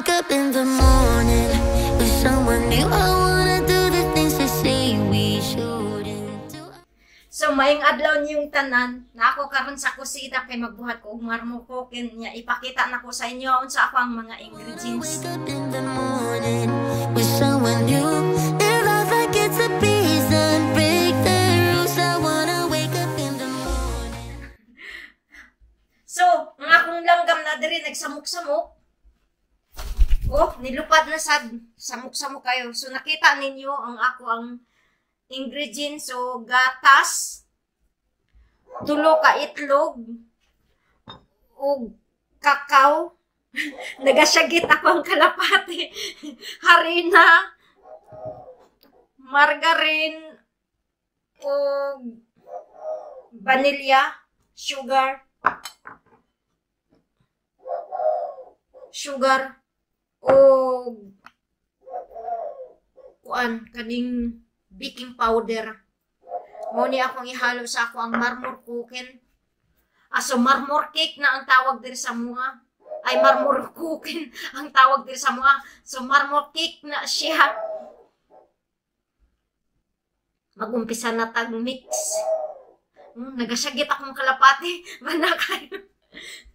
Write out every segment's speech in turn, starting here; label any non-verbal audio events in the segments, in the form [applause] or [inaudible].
wake up in the morning with someone new. I wanna do the things they say we shouldn't do. So, maing adlaw niyong tanan, na ako karon sa kusina kay magbuhat ko og marmukokin niya. Ipakita na ko sa inyo unsa ako ang mga ingredients. Wake up in the morning nilupad na sad. Samok-samok kayo. So, nakita ninyo ang ako ang ingredients. So, gatas, tulo ka itlog, o kakao. [laughs] Nagasyagit ako ang kalapati. [laughs] Harina, margarine, o vanilya, sugar, sugar o kuan kaning baking powder. Mo ni akong ihalo sa ako ang marmor cooking. Aso marmor cake na ang tawag diri sa mga ay marmor [laughs] cooking ang tawag diri sa mga so marmor cake na siya. Magumpisa na tag mix. Mm, nagasyagit akong kalapati bana [laughs]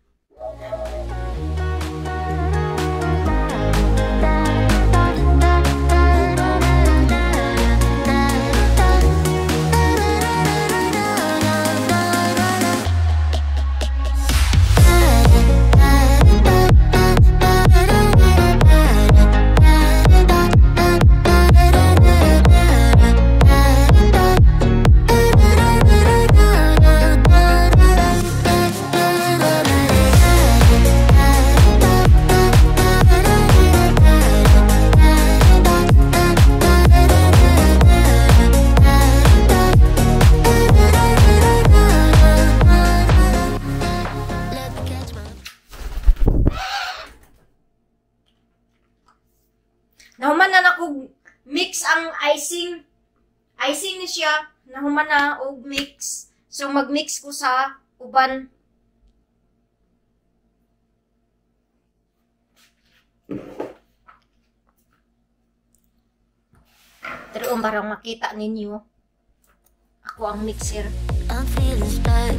Icing ni siya. Na og mix. So mag-mix ko sa uban. Pero um, parang makita ninyo. Ako ang mixer. I'm feeling stuck,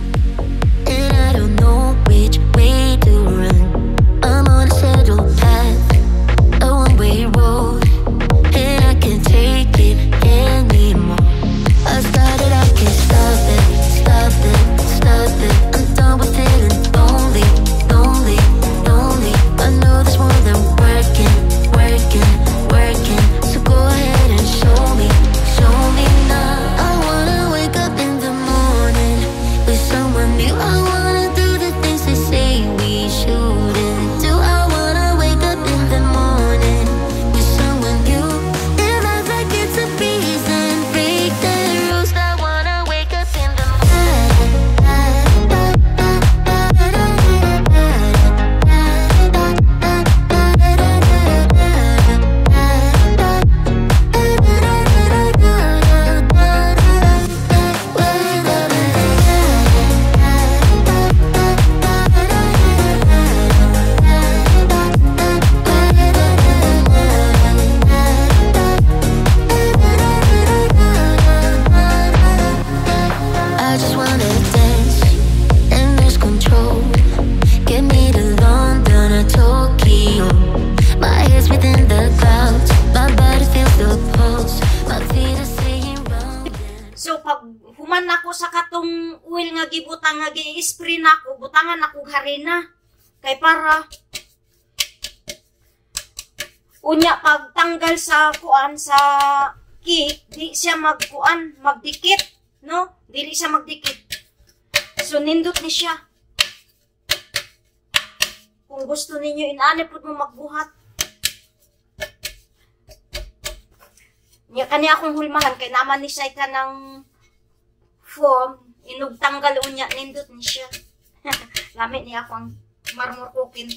katong oil nga gibutang nga gi-spray nako, butangan nako harina kay para unya pagtanggal sa kuan sa cake, di siya magkuan, magdikit, no? Dili siya magdikit. So nindot ni siya. Kung gusto ninyo inani pud mo magbuhat. Nya kani akong hulmahan kay naman ni siya ka ng form inugtanggal unya nindot ni siya. [laughs] Lamit niya akong marmor cooking.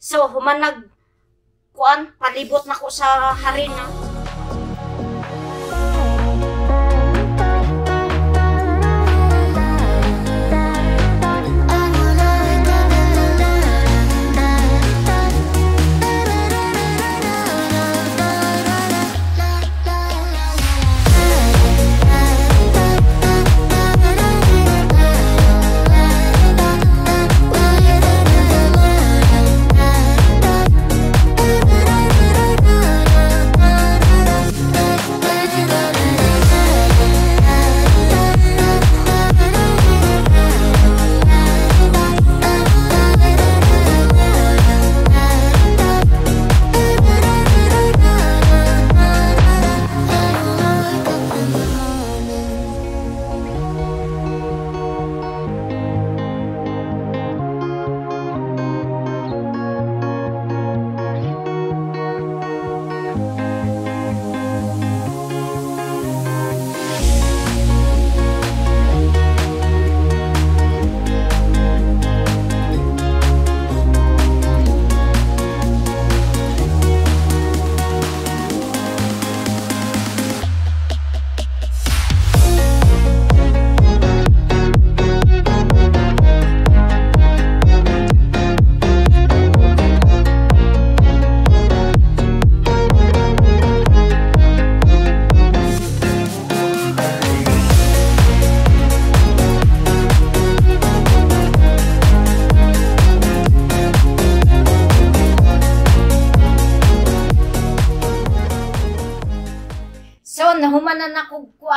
So human nag kuan palibot na ko sa harina.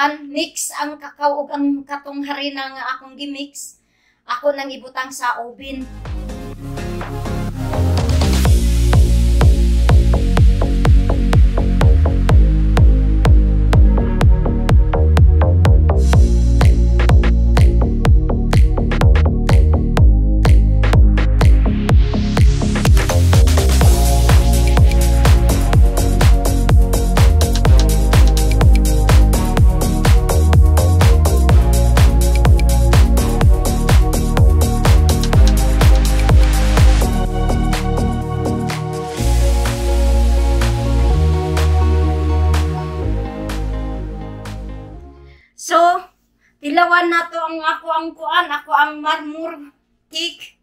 Kuan mix ang kakao ug ang katong harina nga akong gimix. Ako nang ibutang sa oven. Ang ako ang kuan, ako ang marmor cake.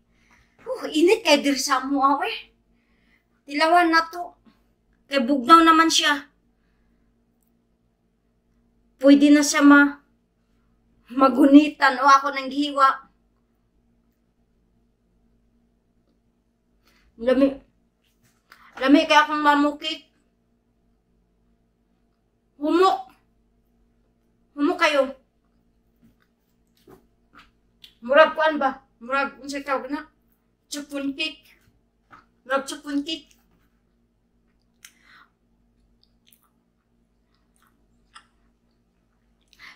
Uh, init kay dir sa mo awe. Tilawan na to. Kay bugnaw naman siya. Pwede na siya ma magunitan o ako nang hiwa. Lami. Lami kay akong mamukik. Humok. Humok kayo. Murag kuan ba? Murag unsa tawag na? Chupon cake. Murag chupon cake.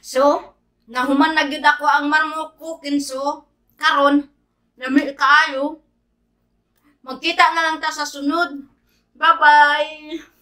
So, nahuman na gyud ako ang marmok cooking so karon lami kaayo. Magkita na lang ta sa sunod. Lami kayo.